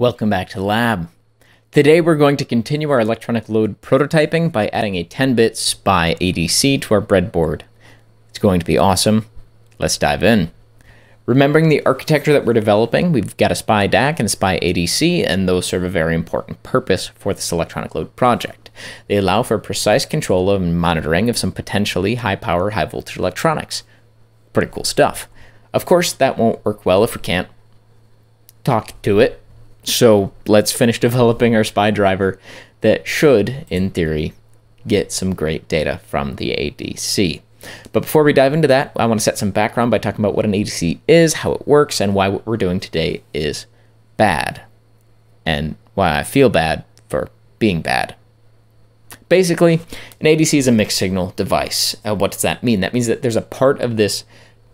Welcome back to the lab. Today we're going to continue our electronic load prototyping by adding a 10-bit SPI ADC to our breadboard. It's going to be awesome. Let's dive in. Remembering the architecture that we're developing, we've got a SPI DAC and a SPI ADC, and those serve a very important purpose for this electronic load project. They allow for precise control and monitoring of some potentially high-power, high-voltage electronics. Pretty cool stuff. Of course, that won't work well if we can't talk to it. So let's finish developing our SPI driver that should, in theory, get some great data from the ADC. But before we dive into that, I want to set some background by talking about what an ADC is, how it works, and why what we're doing today is bad. And why I feel bad for being bad. Basically, an ADC is a mixed signal device. Uh, what does that mean? That means that there's a part of this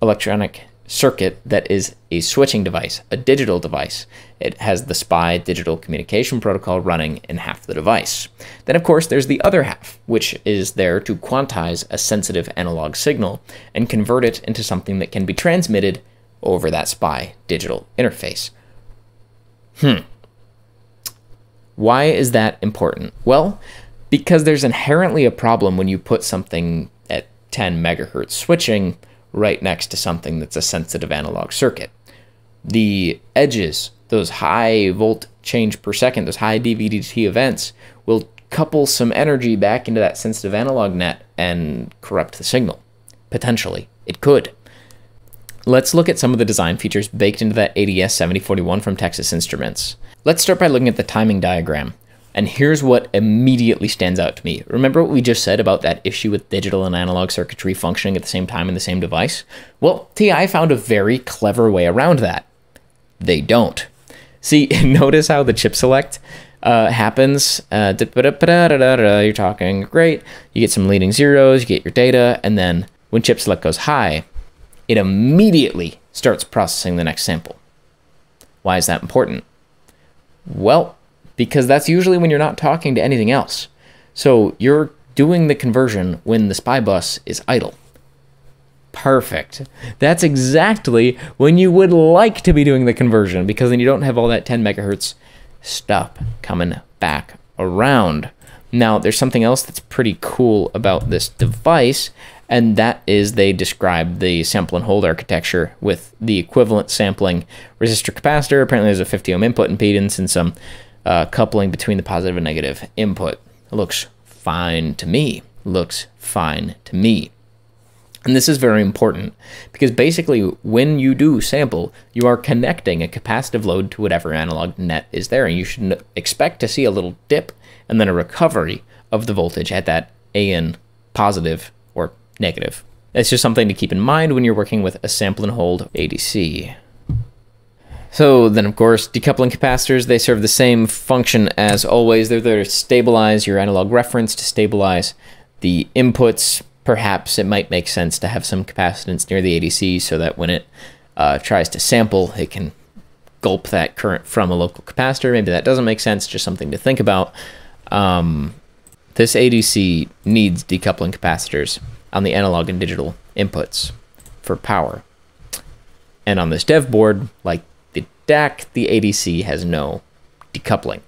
electronic circuit that is a switching device, a digital device. It has the SPI digital communication protocol running in half the device. Then, of course, there's the other half, which is there to quantize a sensitive analog signal and convert it into something that can be transmitted over that SPI digital interface. Hmm. Why is that important? Well, because there's inherently a problem when you put something at 10 megahertz switching right next to something that's a sensitive analog circuit. The edges, those high volt change per second, those high DVDT events, will couple some energy back into that sensitive analog net and corrupt the signal. Potentially, it could. Let's look at some of the design features baked into that ADS 7041 from Texas Instruments. Let's start by looking at the timing diagram. And here's what immediately stands out to me. Remember what we just said about that issue with digital and analog circuitry functioning at the same time in the same device? Well, TI found a very clever way around that. They don't. See, notice how the chip select uh, happens. Uh, you're talking great. You get some leading zeros, you get your data, and then when chip select goes high, it immediately starts processing the next sample. Why is that important? Well, because that's usually when you're not talking to anything else. So you're doing the conversion when the SPI bus is idle. Perfect. That's exactly when you would like to be doing the conversion because then you don't have all that 10 megahertz stuff coming back around. Now, there's something else that's pretty cool about this device, and that is they describe the sample and hold architecture with the equivalent sampling resistor capacitor. Apparently, there's a 50 ohm input impedance and some uh, coupling between the positive and negative input. Looks fine to me. Looks fine to me. And this is very important because basically, when you do sample, you are connecting a capacitive load to whatever analog net is there. And you should expect to see a little dip and then a recovery of the voltage at that AN positive or negative. It's just something to keep in mind when you're working with a sample and hold ADC. So then, of course, decoupling capacitors, they serve the same function as always. They're there to stabilize your analog reference, to stabilize the inputs. Perhaps it might make sense to have some capacitance near the ADC so that when it uh, tries to sample, it can gulp that current from a local capacitor. Maybe that doesn't make sense, just something to think about. Um, this ADC needs decoupling capacitors on the analog and digital inputs for power. And on this dev board, like DAC, the ADC has no decoupling.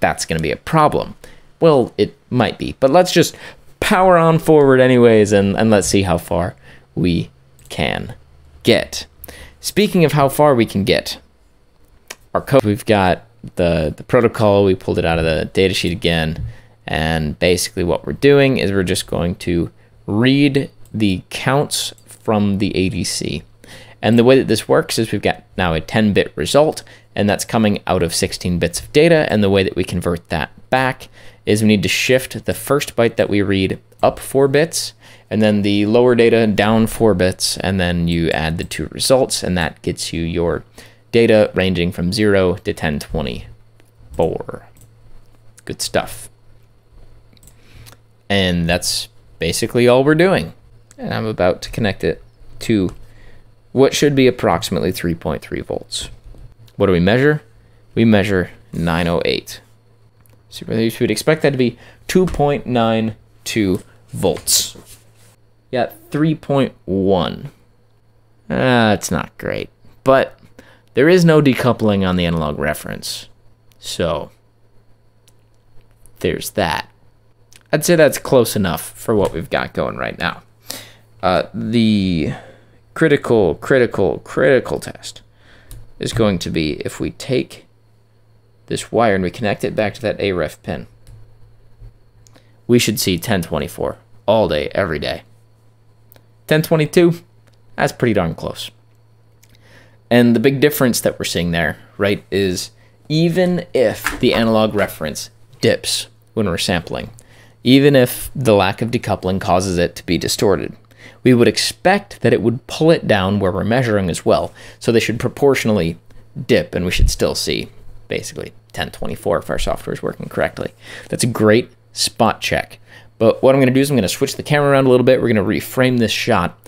That's going to be a problem. Well, it might be, but let's just power on forward anyways and, and let's see how far we can get. Speaking of how far we can get, our code, we've got the, the protocol, we pulled it out of the datasheet again, and basically what we're doing is we're just going to read the counts from the ADC. And the way that this works is we've got now a 10-bit result, and that's coming out of 16 bits of data. And the way that we convert that back is we need to shift the first byte that we read up four bits, and then the lower data down four bits, and then you add the two results, and that gets you your data ranging from 0 to 1024. Good stuff. And that's basically all we're doing. And I'm about to connect it to what should be approximately 3.3 volts. What do we measure? We measure 908. So we would expect that to be 2.92 volts. Yeah, 3.1. Ah, it's not great. But there is no decoupling on the analog reference. So there's that. I'd say that's close enough for what we've got going right now. Uh, the critical, critical, critical test is going to be if we take this wire and we connect it back to that AREF pin, we should see 1024 all day, every day. 1022, that's pretty darn close. And the big difference that we're seeing there, right, is even if the analog reference dips when we're sampling, even if the lack of decoupling causes it to be distorted, we would expect that it would pull it down where we're measuring as well. So they should proportionally dip and we should still see basically 1024 if our software is working correctly. That's a great spot check. But what I'm going to do is I'm going to switch the camera around a little bit. We're going to reframe this shot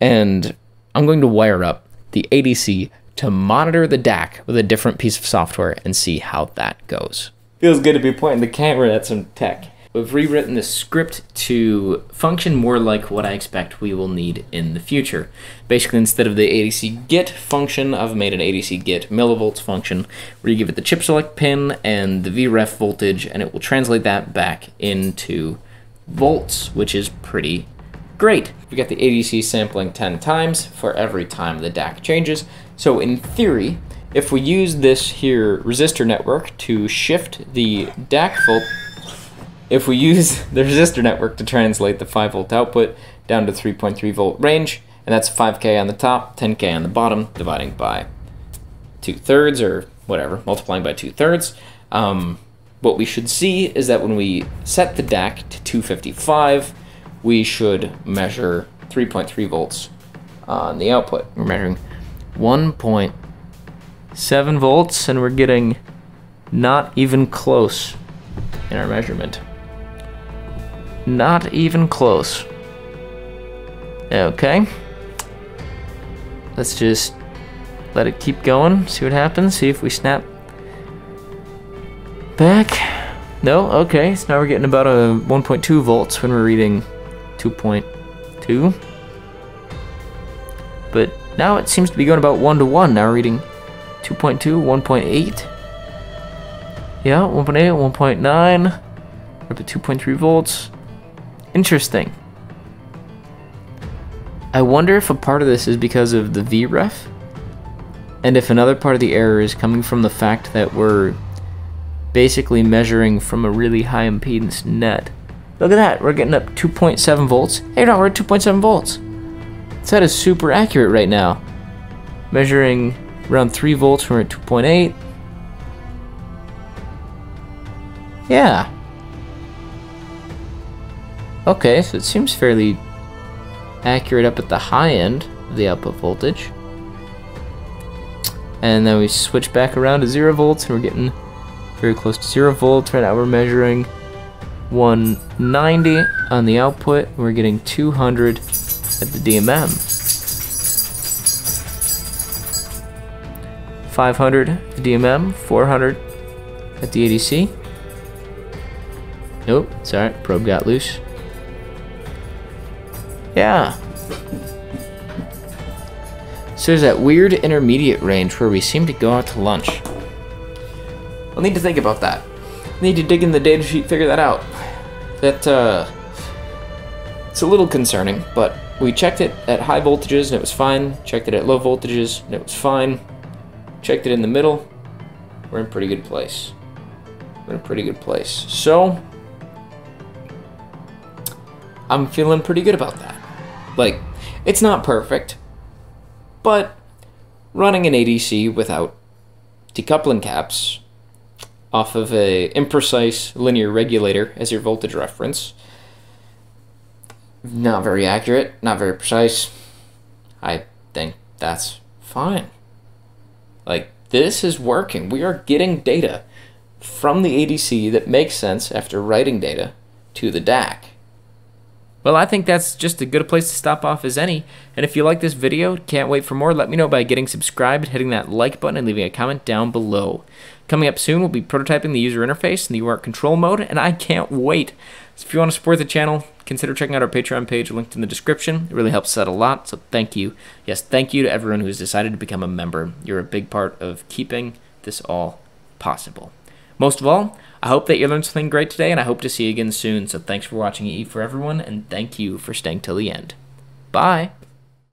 and I'm going to wire up the ADC to monitor the DAC with a different piece of software and see how that goes. Feels good to be pointing the camera at some tech. We've rewritten the script to function more like what I expect we will need in the future. Basically, instead of the ADC get function, I've made an ADC get millivolts function where you give it the chip select pin and the VREF voltage, and it will translate that back into volts, which is pretty great. We got the ADC sampling 10 times for every time the DAC changes. So in theory, if we use this here resistor network to shift the DAC volt if we use the resistor network to translate the 5 volt output down to 3.3 volt range, and that's 5k on the top, 10k on the bottom, dividing by 2 thirds or whatever, multiplying by 2 thirds, um, what we should see is that when we set the DAC to 255, we should measure 3.3 volts on the output. We're measuring 1.7 volts, and we're getting not even close in our measurement. Not even close. Okay. Let's just let it keep going, see what happens, see if we snap back. No, okay, so now we're getting about a 1.2 volts when we're reading 2.2. But now it seems to be going about 1 to 1. Now we're reading 2.2, 1.8. Yeah, 1.8, 1.9. We're up at 2.3 volts. Interesting. I wonder if a part of this is because of the VREF, and if another part of the error is coming from the fact that we're basically measuring from a really high impedance net. Look at that, we're getting up 2.7 volts. Hey, no, we're at 2.7 volts. That is super accurate right now. Measuring around 3 volts, we're at 2.8. Yeah, Okay, so it seems fairly accurate up at the high end of the output voltage. And then we switch back around to zero volts and we're getting very close to zero volts. Right now we're measuring 190 on the output. We're getting 200 at the DMM. 500 at the DMM, 400 at the ADC. Nope, sorry, probe got loose. Yeah. So there's that weird intermediate range where we seem to go out to lunch. I'll need to think about that. Need to dig in the datasheet, figure that out. That, uh, it's a little concerning, but we checked it at high voltages and it was fine. Checked it at low voltages and it was fine. Checked it in the middle. We're in pretty good place. We're in a pretty good place. So, I'm feeling pretty good about that. Like, it's not perfect, but running an ADC without decoupling caps off of a imprecise linear regulator as your voltage reference, not very accurate, not very precise. I think that's fine. Like, this is working. We are getting data from the ADC that makes sense after writing data to the DAC. Well, I think that's just as good a place to stop off as any. And if you like this video, can't wait for more, let me know by getting subscribed, hitting that like button, and leaving a comment down below. Coming up soon, we'll be prototyping the user interface in the UART control mode, and I can't wait. So if you want to support the channel, consider checking out our Patreon page linked in the description. It really helps out a lot, so thank you. Yes, thank you to everyone who has decided to become a member. You're a big part of keeping this all possible. Most of all, I hope that you learned something great today, and I hope to see you again soon. So thanks for watching E for everyone, and thank you for staying till the end. Bye.